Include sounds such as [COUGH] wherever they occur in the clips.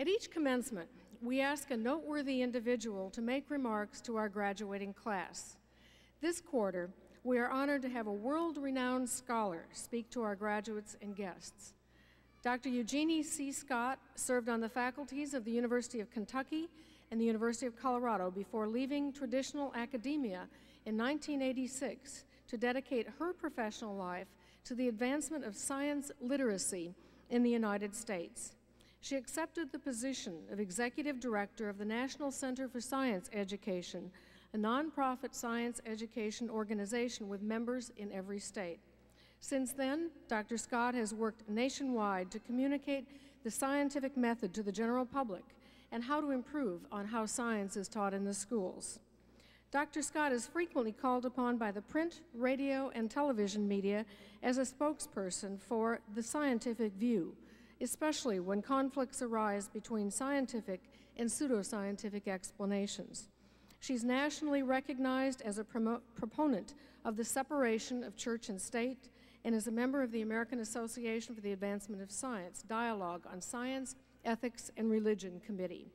At each commencement, we ask a noteworthy individual to make remarks to our graduating class. This quarter, we are honored to have a world-renowned scholar speak to our graduates and guests. Dr. Eugenie C. Scott served on the faculties of the University of Kentucky and the University of Colorado before leaving traditional academia in 1986 to dedicate her professional life to the advancement of science literacy in the United States. She accepted the position of Executive Director of the National Center for Science Education, a nonprofit science education organization with members in every state. Since then, Dr. Scott has worked nationwide to communicate the scientific method to the general public and how to improve on how science is taught in the schools. Dr. Scott is frequently called upon by the print, radio, and television media as a spokesperson for the scientific view, especially when conflicts arise between scientific and pseudoscientific explanations. She's nationally recognized as a proponent of the separation of church and state and is a member of the American Association for the Advancement of Science Dialogue on Science, Ethics, and Religion Committee.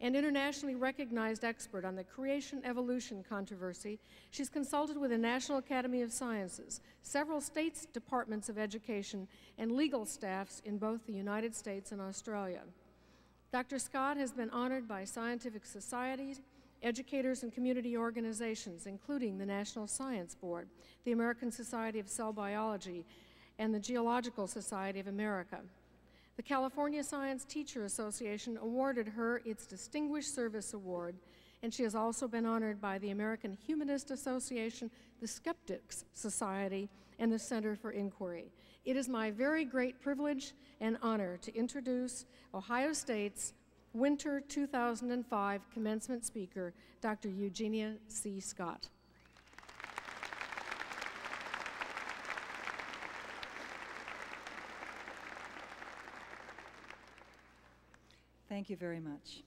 An internationally recognized expert on the creation evolution controversy, she's consulted with the National Academy of Sciences, several states' departments of education, and legal staffs in both the United States and Australia. Dr. Scott has been honored by scientific societies, educators and community organizations, including the National Science Board, the American Society of Cell Biology, and the Geological Society of America. The California Science Teacher Association awarded her its Distinguished Service Award, and she has also been honored by the American Humanist Association, the Skeptics Society, and the Center for Inquiry. It is my very great privilege and honor to introduce Ohio State's Winter 2005 commencement speaker, Dr. Eugenie C. Scott. Thank you very much.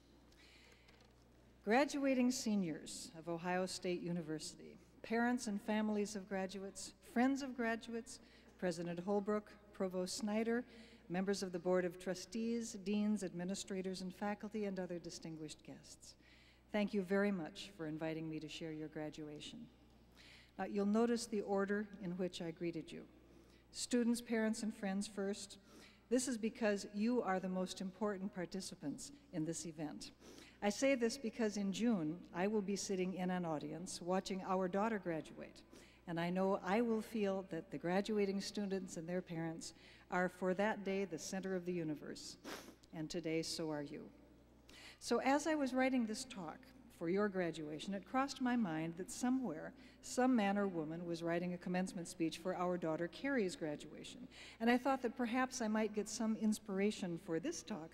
Graduating seniors of Ohio State University, parents and families of graduates, friends of graduates, President Holbrook, Provost Snyder, members of the Board of Trustees, deans, administrators, and faculty, and other distinguished guests. Thank you very much for inviting me to share your graduation. Now, you'll notice the order in which I greeted you. Students, parents, and friends first. This is because you are the most important participants in this event. I say this because in June, I will be sitting in an audience watching our daughter graduate. And I know I will feel that the graduating students and their parents are for that day the center of the universe, and today so are you. So as I was writing this talk for your graduation, it crossed my mind that somewhere, some man or woman was writing a commencement speech for our daughter Carrie's graduation. And I thought that perhaps I might get some inspiration for this talk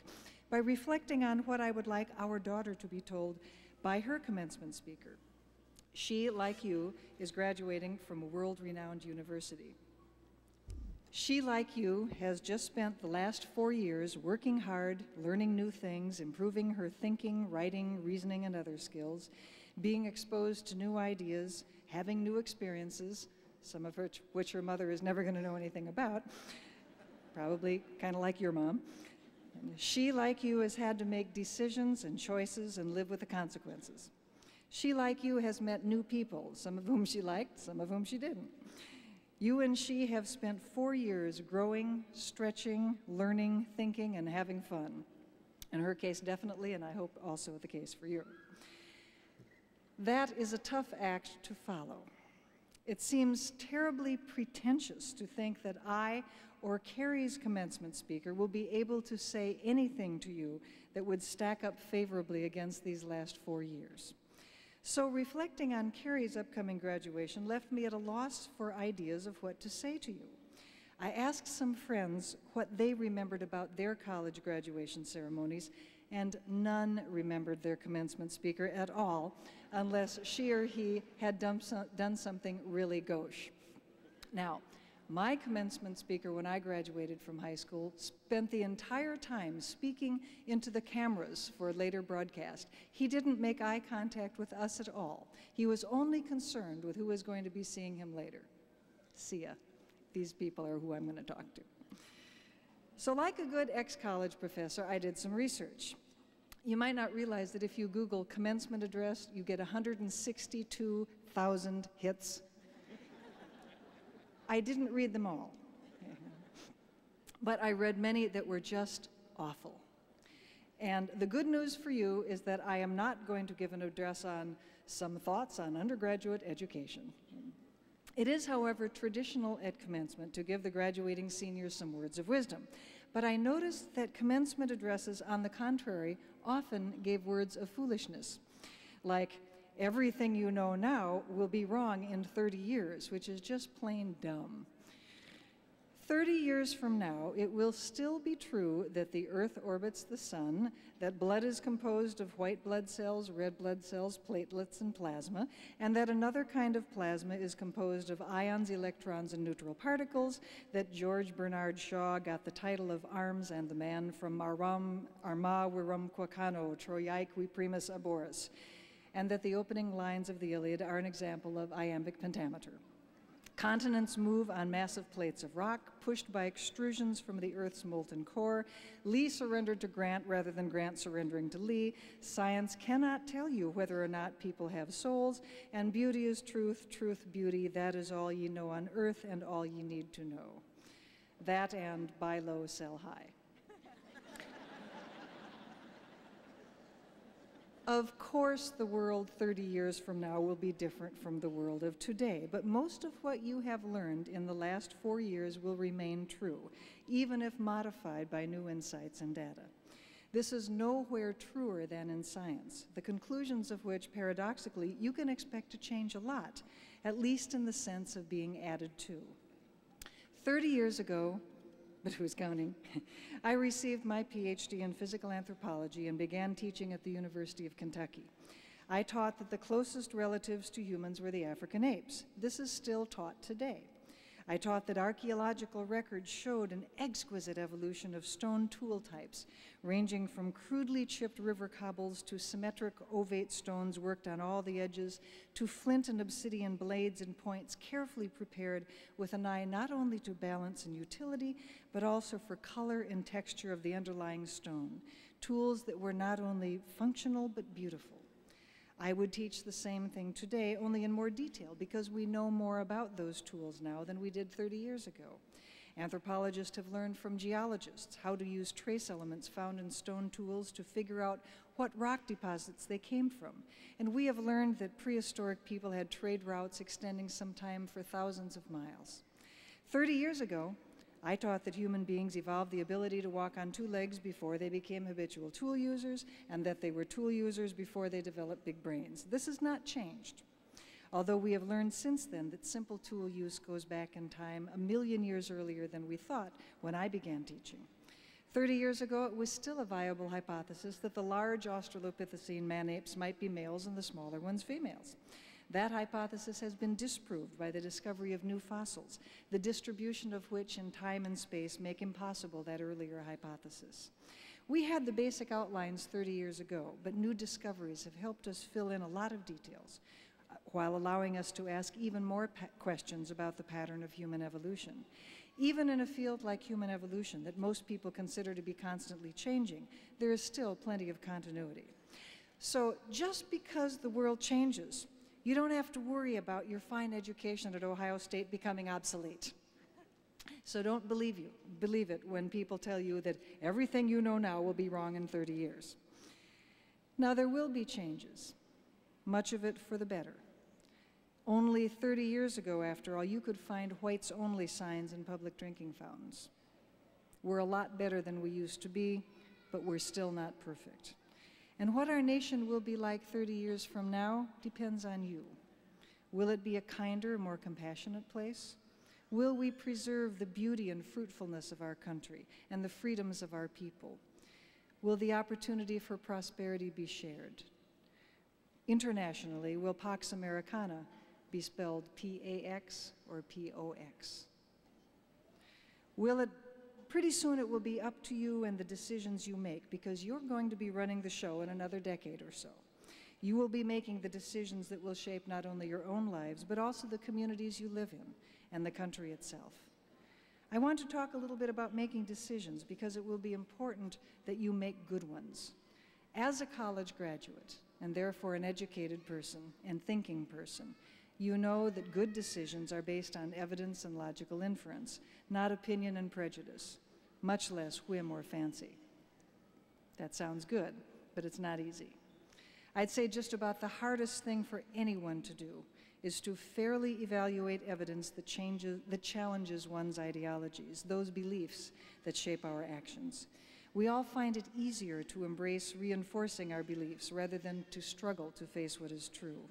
by reflecting on what I would like our daughter to be told by her commencement speaker. She, like you, is graduating from a world-renowned university. She, like you, has just spent the last four years working hard, learning new things, improving her thinking, writing, reasoning, and other skills, being exposed to new ideas, having new experiences, some of which, which her mother is never going to know anything about, probably kind of like your mom. She, like you, has had to make decisions and choices and live with the consequences. She, like you, has met new people, some of whom she liked, some of whom she didn't. You and she have spent four years growing, stretching, learning, thinking, and having fun. In her case, definitely, and I hope also the case for you. That is a tough act to follow. It seems terribly pretentious to think that I or Carrie's commencement speaker will be able to say anything to you that would stack up favorably against these last four years. So reflecting on Carrie's upcoming graduation left me at a loss for ideas of what to say to you. I asked some friends what they remembered about their college graduation ceremonies, and none remembered their commencement speaker at all, unless she or he had done, done something really gauche. Now, my commencement speaker, when I graduated from high school, spent the entire time speaking into the cameras for a later broadcast. He didn't make eye contact with us at all. He was only concerned with who was going to be seeing him later. See ya. These people are who I'm going to talk to. So, like a good ex college professor, I did some research. You might not realize that if you Google commencement address, you get 162,000 hits. I didn't read them all, but I read many that were just awful. And the good news for you is that I am not going to give an address on some thoughts on undergraduate education. It is, however, traditional at commencement to give the graduating seniors some words of wisdom. But I noticed that commencement addresses, on the contrary, often gave words of foolishness, like, everything you know now will be wrong in 30 years, which is just plain dumb. 30 years from now, it will still be true that the Earth orbits the Sun, that blood is composed of white blood cells, red blood cells, platelets, and plasma, and that another kind of plasma is composed of ions, electrons, and neutral particles, that George Bernard Shaw got the title of Arms and the Man from Arma virumque cano, Troiaeque Primus Aboris, and that the opening lines of the Iliad are an example of iambic pentameter. Continents move on massive plates of rock, pushed by extrusions from the Earth's molten core. Lee surrendered to Grant rather than Grant surrendering to Lee. Science cannot tell you whether or not people have souls, and beauty is truth, truth, beauty. That is all ye know on earth and all ye need to know. That and buy low, sell high. [LAUGHS] Of course, the world 30 years from now will be different from the world of today, but most of what you have learned in the last four years will remain true, even if modified by new insights and data. This is nowhere truer than in science, the conclusions of which, paradoxically, you can expect to change a lot, at least in the sense of being added to. 30 years ago, but who's counting? [LAUGHS] I received my PhD in physical anthropology and began teaching at the University of Kentucky. I taught that the closest relatives to humans were the African apes. This is still taught today. I taught that archaeological records showed an exquisite evolution of stone tool types, ranging from crudely chipped river cobbles to symmetric ovate stones worked on all the edges, to flint and obsidian blades and points carefully prepared with an eye not only to balance and utility, but also for color and texture of the underlying stone. Tools that were not only functional but beautiful. I would teach the same thing today, only in more detail, because we know more about those tools now than we did 30 years ago. Anthropologists have learned from geologists how to use trace elements found in stone tools to figure out what rock deposits they came from. And we have learned that prehistoric people had trade routes extending sometime for thousands of miles. 30 years ago, I taught that human beings evolved the ability to walk on two legs before they became habitual tool users, and that they were tool users before they developed big brains. This has not changed. Although we have learned since then that simple tool use goes back in time a million years earlier than we thought when I began teaching. 30 years ago, it was still a viable hypothesis that the large Australopithecine man apes might be males and the smaller ones females. That hypothesis has been disproved by the discovery of new fossils, the distribution of which in time and space make impossible that earlier hypothesis. We had the basic outlines 30 years ago, but new discoveries have helped us fill in a lot of details uh, while allowing us to ask even more questions about the pattern of human evolution. Even in a field like human evolution that most people consider to be constantly changing, there is still plenty of continuity. So just because the world changes you don't have to worry about your fine education at Ohio State becoming obsolete. So don't believe you, believe it when people tell you that everything you know now will be wrong in 30 years. Now there will be changes, much of it for the better. Only 30 years ago, after all, you could find whites only signs in public drinking fountains. We're a lot better than we used to be, but we're still not perfect. And what our nation will be like 30 years from now depends on you. Will it be a kinder, more compassionate place? Will we preserve the beauty and fruitfulness of our country and the freedoms of our people? Will the opportunity for prosperity be shared? Internationally, will Pax Americana be spelled P A X or P O X? Will it pretty soon it will be up to you and the decisions you make because you're going to be running the show in another decade or so. You will be making the decisions that will shape not only your own lives, but also the communities you live in and the country itself. I want to talk a little bit about making decisions because it will be important that you make good ones. As a college graduate, and therefore an educated person and thinking person, you know that good decisions are based on evidence and logical inference, not opinion and prejudice, much less whim or fancy. That sounds good, but it's not easy. I'd say just about the hardest thing for anyone to do is to fairly evaluate evidence that, changes, that challenges one's ideologies, those beliefs that shape our actions. We all find it easier to embrace reinforcing our beliefs rather than to struggle to face what is true.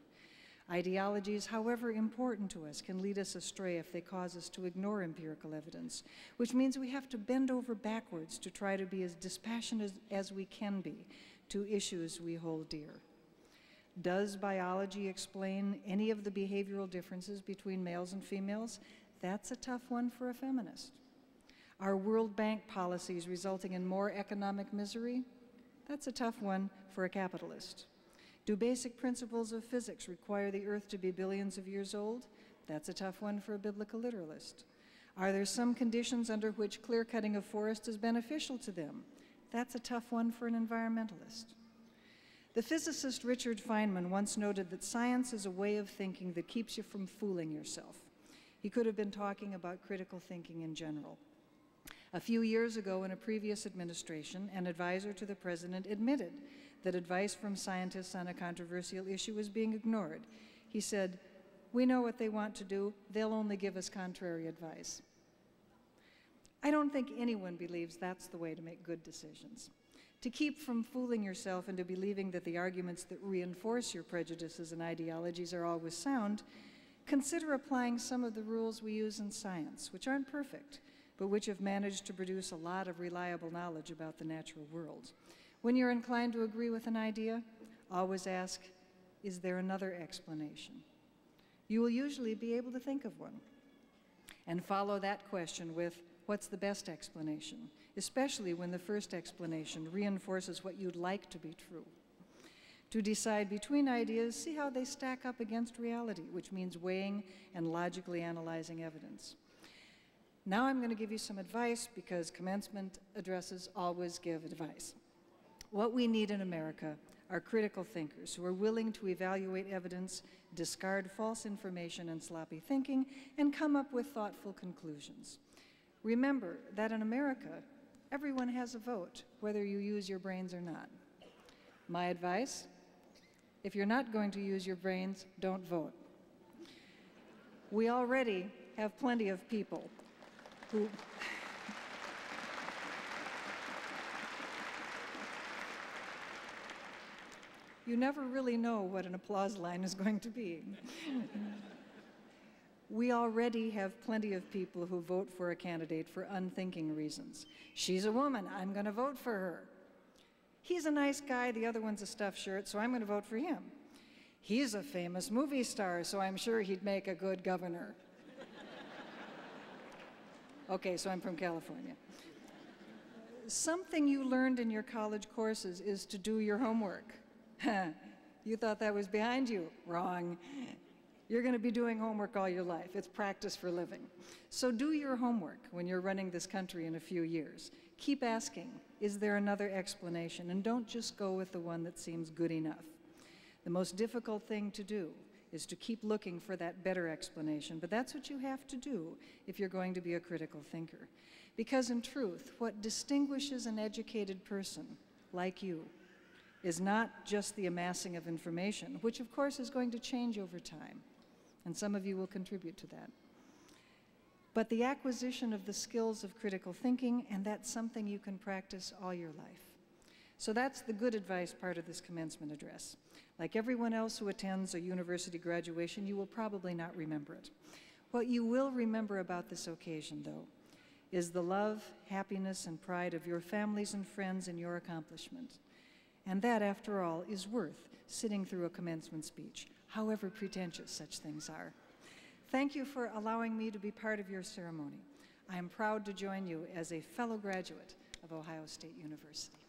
Ideologies, however important to us, can lead us astray if they cause us to ignore empirical evidence, which means we have to bend over backwards to try to be as dispassionate as, we can be to issues we hold dear. Does biology explain any of the behavioral differences between males and females? That's a tough one for a feminist. Are World Bank policies resulting in more economic misery? That's a tough one for a capitalist. Do basic principles of physics require the Earth to be billions of years old? That's a tough one for a biblical literalist. Are there some conditions under which clear cutting of forest is beneficial to them? That's a tough one for an environmentalist. The physicist Richard Feynman once noted that science is a way of thinking that keeps you from fooling yourself. He could have been talking about critical thinking in general. A few years ago, in a previous administration, an advisor to the president admitted that advice from scientists on a controversial issue was being ignored. He said, We know what they want to do, they'll only give us contrary advice. I don't think anyone believes that's the way to make good decisions. To keep from fooling yourself into believing that the arguments that reinforce your prejudices and ideologies are always sound, consider applying some of the rules we use in science, which aren't perfect, but which have managed to produce a lot of reliable knowledge about the natural world. When you're inclined to agree with an idea, always ask, is there another explanation? You will usually be able to think of one. And follow that question with, what's the best explanation? Especially when the first explanation reinforces what you'd like to be true. To decide between ideas, see how they stack up against reality, which means weighing and logically analyzing evidence. Now I'm going to give you some advice because commencement addresses always give advice. What we need in America are critical thinkers who are willing to evaluate evidence, discard false information and sloppy thinking, and come up with thoughtful conclusions. Remember that in America, everyone has a vote, whether you use your brains or not. My advice if you're not going to use your brains, don't vote. We already have plenty of people who. You never really know what an applause line is going to be. [LAUGHS] we already have plenty of people who vote for a candidate for unthinking reasons. She's a woman, I'm going to vote for her. He's a nice guy, the other one's a stuffed shirt, so I'm going to vote for him. He's a famous movie star, so I'm sure he'd make a good governor. [LAUGHS] okay, so I'm from California. Something you learned in your college courses is to do your homework. [LAUGHS] you thought that was behind you. Wrong. You're going to be doing homework all your life. It's practice for living. So do your homework when you're running this country in a few years. Keep asking, is there another explanation? And don't just go with the one that seems good enough. The most difficult thing to do is to keep looking for that better explanation, but that's what you have to do if you're going to be a critical thinker. Because in truth, what distinguishes an educated person like you is not just the amassing of information, which of course is going to change over time, and some of you will contribute to that, but the acquisition of the skills of critical thinking, and that's something you can practice all your life. So that's the good advice part of this commencement address. Like everyone else who attends a university graduation, you will probably not remember it. What you will remember about this occasion, though, is the love, happiness, and pride of your families and friends in your accomplishment. And that, after all, is worth sitting through a commencement speech, however pretentious such things are. Thank you for allowing me to be part of your ceremony. I am proud to join you as a fellow graduate of Ohio State University.